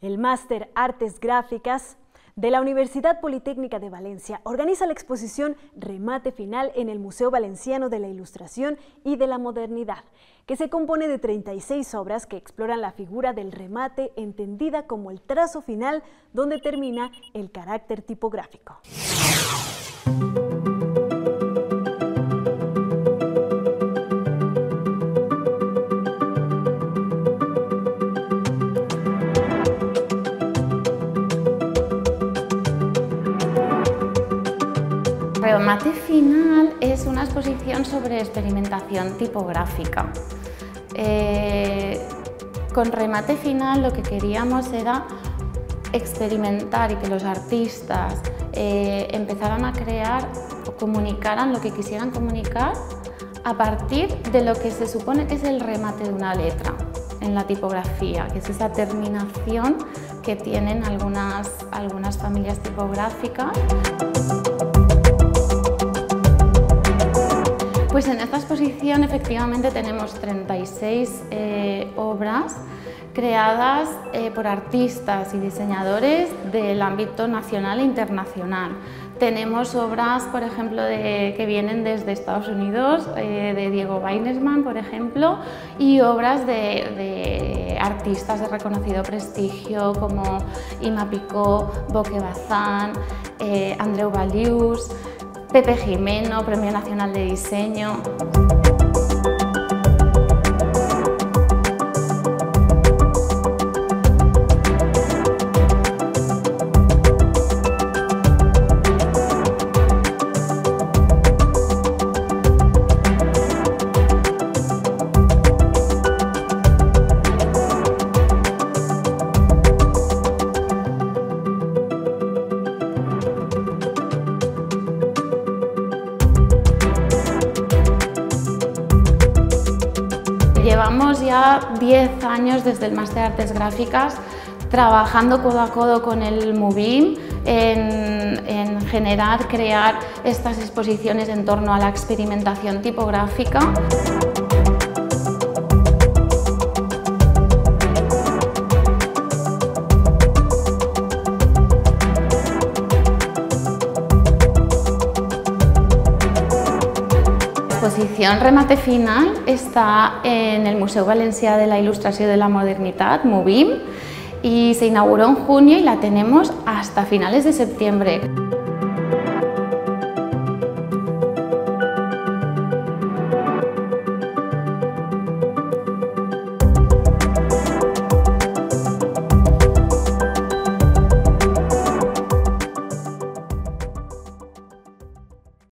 El Máster Artes Gráficas de la Universidad Politécnica de Valencia organiza la exposición Remate Final en el Museo Valenciano de la Ilustración y de la Modernidad, que se compone de 36 obras que exploran la figura del remate entendida como el trazo final donde termina el carácter tipográfico. Remate Final es una exposición sobre experimentación tipográfica. Eh, con Remate Final lo que queríamos era experimentar y que los artistas eh, empezaran a crear o comunicaran lo que quisieran comunicar a partir de lo que se supone que es el remate de una letra en la tipografía, que es esa terminación que tienen algunas, algunas familias tipográficas. Pues en esta exposición efectivamente tenemos 36 eh, obras creadas eh, por artistas y diseñadores del ámbito nacional e internacional. Tenemos obras, por ejemplo, que vienen desde Estados Unidos, eh, de Diego Weinesman, por ejemplo, y obras de, artistas de reconocido prestigio como Ima Picot, Boque Bazán, Andreu Valius, Pepe Jimeno, Premio Nacional de Diseño. Llevamos ya 10 años desde el Máster de Artes Gráficas trabajando codo a codo con el MUBIM en, en, generar, crear estas exposiciones en torno a la experimentación tipográfica. Exposición Remate Final está en el Museo Valencià de la Ilustración de la Modernidad, MUBIM, y se inauguró en junio y la tenemos hasta finales de septiembre.